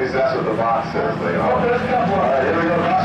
At least that's what the box says they are. All right, here we go.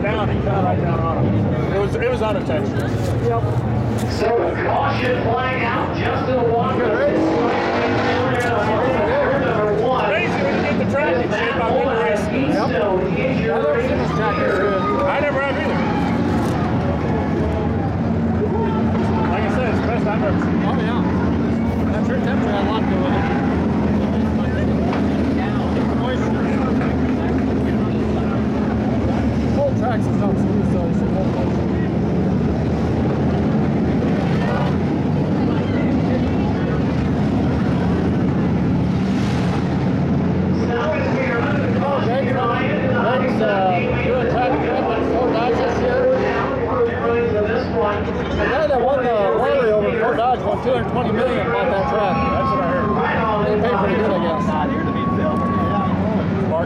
down, he right down on him. It was it was unintentional. Yep. So caution flag out. Justin Walker number one. Crazy when you get the. Yep.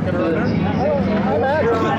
Second runner.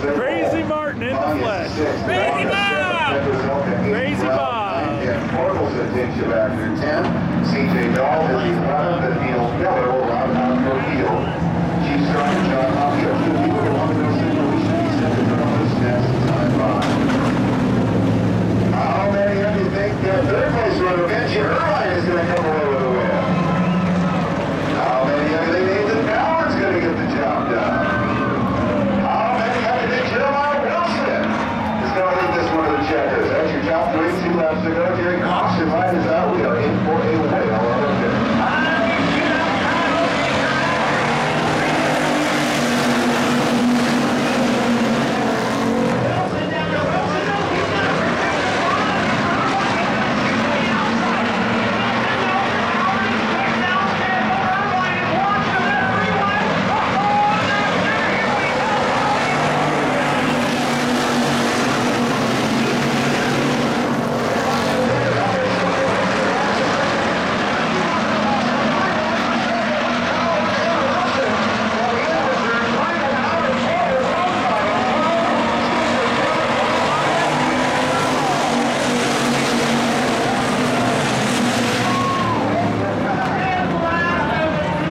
Crazy Martin in the flesh. Crazy Bob! Crazy Bob! 10. CJ Dahl is one the field. Miller will round on for field. Chief Sergeant John Hopkins, the people who want be sending next time by. How many of you think that third place runner, Benji Irvine,